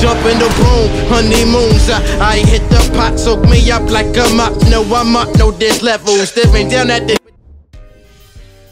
Jump in the room, honeymoons. I, I hit the pot, soak me up like a mop. No, I'm up, no, there's levels. Stepping down at the.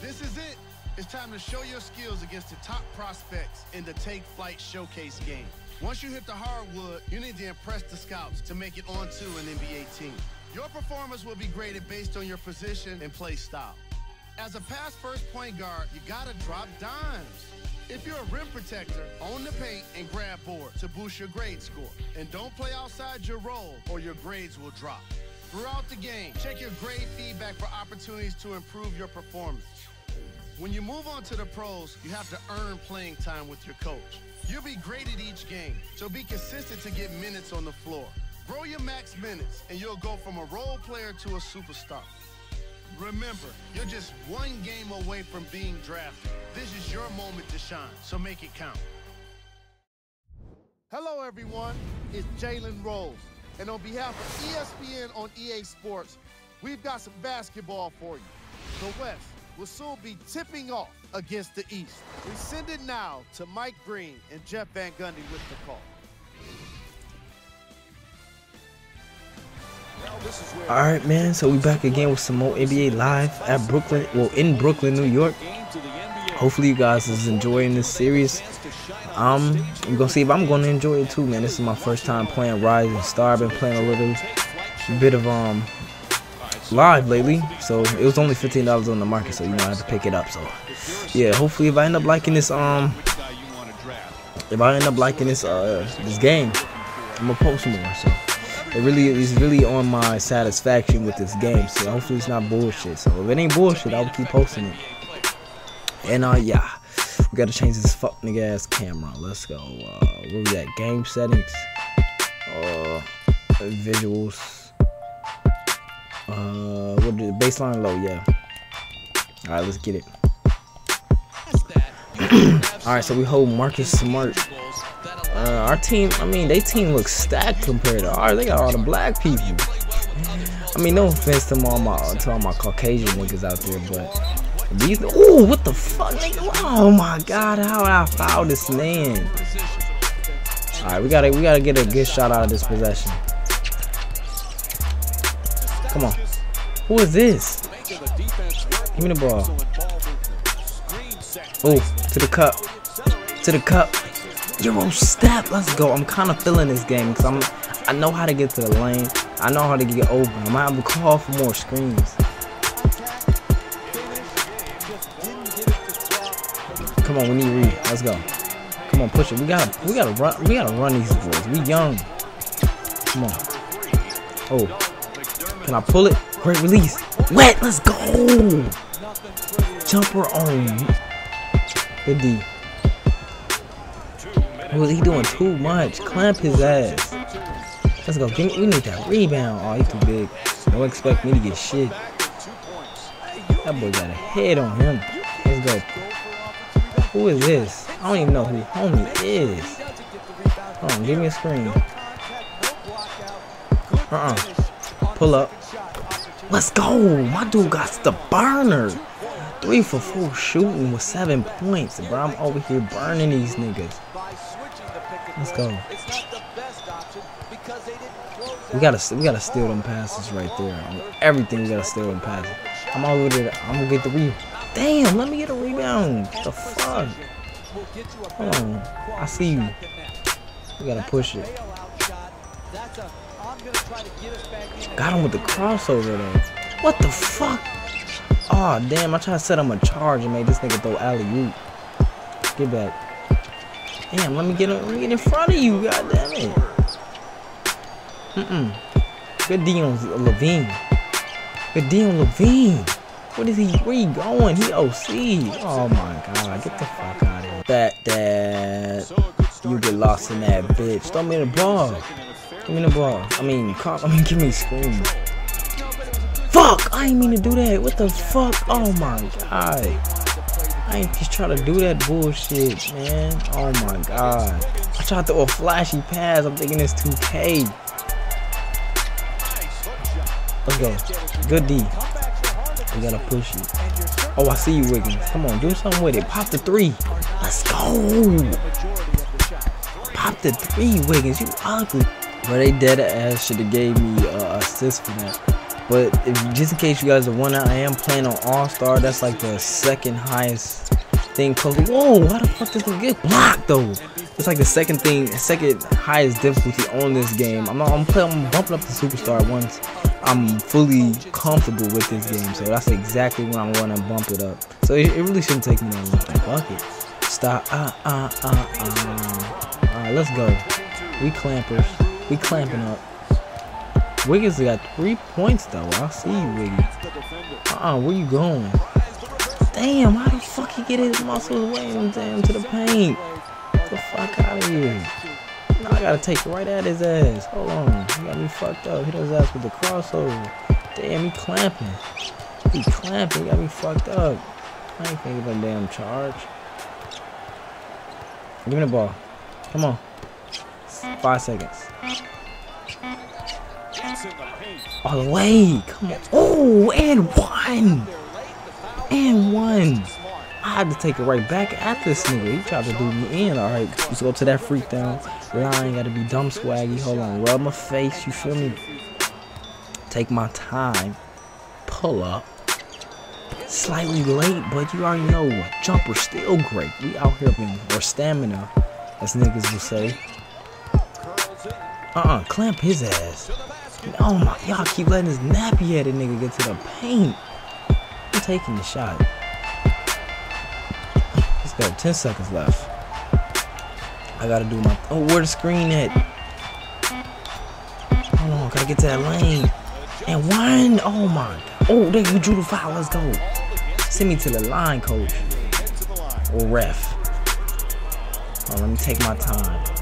This is it. It's time to show your skills against the top prospects in the Take Flight Showcase game. Once you hit the hardwood, you need to impress the scouts to make it onto an NBA team. Your performance will be graded based on your position and play style. As a pass first point guard, you gotta drop dimes. If you're a rim protector, own the paint and grab board to boost your grade score. And don't play outside your role or your grades will drop. Throughout the game, check your grade feedback for opportunities to improve your performance. When you move on to the pros, you have to earn playing time with your coach. You'll be graded each game, so be consistent to get minutes on the floor. Grow your max minutes, and you'll go from a role player to a superstar. Remember, you're just one game away from being drafted. This is your moment to shine, so make it count. Hello, everyone. It's Jalen Rose. And on behalf of ESPN on EA Sports, we've got some basketball for you. The West will soon be tipping off against the East. We send it now to Mike Breen and Jeff Van Gundy with the call. All right, man. So we back again with some more NBA live at Brooklyn. Well, in Brooklyn, New York. Hopefully, you guys is enjoying this series. Um, I'm gonna see if I'm gonna enjoy it too, man. This is my first time playing Rising Star. I've been playing a little bit of um live lately, so it was only fifteen dollars on the market, so you know I had to pick it up. So yeah, hopefully, if I end up liking this um, if I end up liking this uh this game, I'm gonna post more. So it really is really on my satisfaction with this game. So hopefully it's not bullshit. So if it ain't bullshit, I'll keep posting it. And uh yeah, we gotta change this fuck nigga ass camera. Let's go. Uh where we at? Game settings. Uh visuals. Uh what the baseline low, yeah. Alright, let's get it. Alright, so we hold Marcus Smart. Uh, our team, I mean, they team looks stacked compared to ours. They got all the black people. I mean, no offense to all my to all my Caucasian niggas out there, but these. Ooh, what the fuck, nigga? Oh my God, how I foul this man? All right, we gotta we gotta get a good shot out of this possession. Come on, who is this? Give me the ball. Oh, to the cup, to the cup. Euro step. Let's go. I'm kind of feeling this game because I'm. I know how to get to the lane. I know how to get open. I might have to call for more screens. Come on, we need read. Let's go. Come on, push it. We gotta. We gotta run. We gotta run these boys. We young. Come on. Oh. Can I pull it? Great release. Wet. Let's go. Jumper on. Good D. Was he doing too much? Clamp his ass. Let's go. We need that rebound. Oh, he's too big. Don't expect me to get shit. That boy got a head on him. Let's go. Who is this? I don't even know who homie is. Hold on, give me a screen. Uh-uh. Pull up. Let's go. My dude got the burner. Three for four shooting with seven points. Bro, I'm over here burning these niggas. Let's go. We gotta we gotta steal them passes right there. Everything we gotta steal them passes. I'm all over there. I'm gonna get the rebound. Damn, let me get a rebound. What the fuck? Hold on. I see you. We gotta push it. Got him with the crossover though. What the fuck? Oh damn, I tried to set him a charge and made this nigga throw alley oop. Get back. Damn, let me get let me get in front of you, god damn it. Mm-mm. Good D on LaVine. Good D on LaVine. What is he? Where he going? He OC. Oh my god, get the fuck out of here. That that you get lost in that bitch. Throw me the ball. Give me the ball. I mean, call, I mean, give me screen. Fuck! I ain't mean to do that. What the fuck? Oh my god. I ain't just trying to do that bullshit, man. Oh my god. I tried to throw a flashy pass. I'm thinking it's 2K. Let's go. Good D. We gotta push you. Oh, I see you, Wiggins. Come on, do something with it. Pop the three. Let's go. Pop the three, Wiggins. You ugly. But they dead ass should have gave me uh, assist for that. But if, just in case you guys are wondering, I am playing on All Star. That's like the second highest thing. Whoa! How the fuck does it get blocked though? It's like the second thing, second highest difficulty on this game. I'm I'm playing, I'm bumping up the superstar once I'm fully comfortable with this game. So that's exactly when I want to bump it up. So it, it really shouldn't take me that long fuck it. Stop. Ah, ah, uh, ah, uh, uh. Alright, let's go. We clampers. We clamping up. Wiggins got three points though. I see you, Wiggins. Uh-uh, where you going? Damn, how the fuck he get his muscles way damn to the paint? Get the fuck out of here. Now I gotta take right at his ass. Hold on. He got me fucked up. Hit his ass with the crossover. Damn, he clamping. He clamping. He got me fucked up. I ain't thinking of a damn charge. Give me the ball. Come on. Five seconds. All the way. Come on. Oh, and one. And one. I had to take it right back at this nigga. He tried to do me in. Alright, let's go to that freak down. Line gotta be dumb swaggy. Hold on. Rub my face. You feel me? Take my time. Pull up. Slightly late, but you already know. Jumper still great. We out here being or stamina, as niggas will say. Uh-uh, clamp his ass. Oh my, y'all keep letting this nappy headed nigga get to the paint. I'm taking the shot. Let's go, 10 seconds left. I gotta do my, oh, where the screen at? Hold on, gotta get to that lane. And one, oh my, oh, they we drew the foul, let's go. Send me to the line, coach. Or ref. Oh, let me take my time.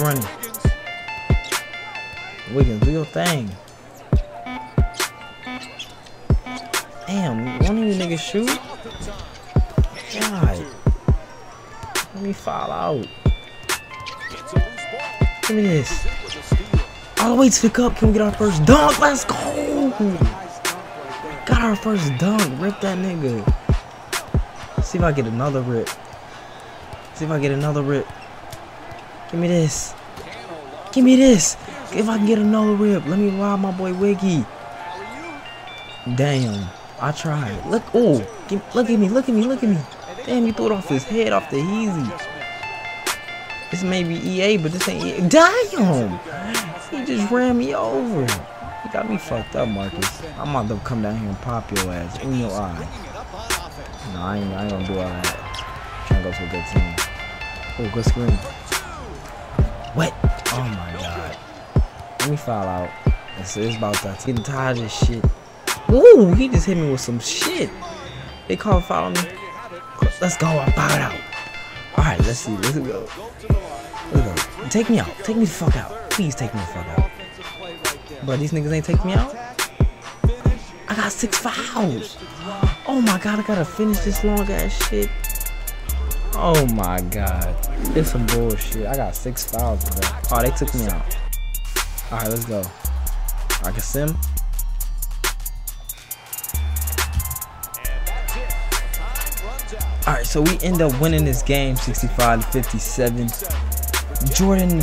running. Wiggins, do your thing. Damn, one of you niggas shoot? God. Let me fall out. Give me this. All the way to pick up. Can we get our first dunk? Let's go. Got our first dunk. Rip that nigga. See if I get another rip. See if I get another rip. Give me this. Give me this. If I can get another rip, let me rob my boy Wiggy. Damn. I tried. Look, oh, look at me, look at me, look at me. Damn, he threw it off his head, off the easy. This may be EA, but this ain't EA. Damn! He just ran me over. He got me fucked up, Marcus. I'm about to come down here and pop your ass in your eye. No, I ain't, I ain't gonna do all that. I'm trying to go to a good team. Oh, good screen. What? Oh my god. Let me fall out. It's, it's about that. Getting tired of this shit. Ooh, he just hit me with some shit. They call follow me. Let's go. I fouled out. Alright, let's see. Let's go. Let's go. Take me out. Take me the fuck out. Please take me the fuck out. But these niggas ain't take me out. I got six fouls. Oh my god, I gotta finish this long ass shit. Oh my god. It's some bullshit. I got six fouls, bro. Oh, they took me out. Alright, let's go. I can sim. Alright, so we end up winning this game 65 to 57. Jordan,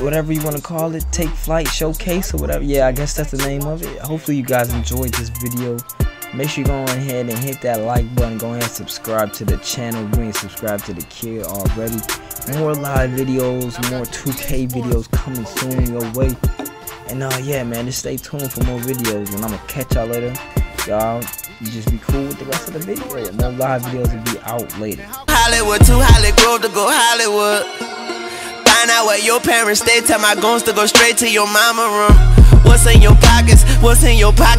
whatever you want to call it, take flight showcase or whatever. Yeah, I guess that's the name of it. Hopefully, you guys enjoyed this video. Make sure you go ahead and hit that like button. Go ahead and subscribe to the channel. You ain't subscribed to the kid already. More live videos, more 2K videos coming soon your way. And uh, yeah, man, just stay tuned for more videos. And I'm gonna catch y'all later. Y'all you just be cool with the rest of the video. More live videos will be out later. Hollywood to Hollywood to go Hollywood. Find out where your parents stay. Tell my goons to go straight to your mama room. What's in your pockets? What's in your pocket?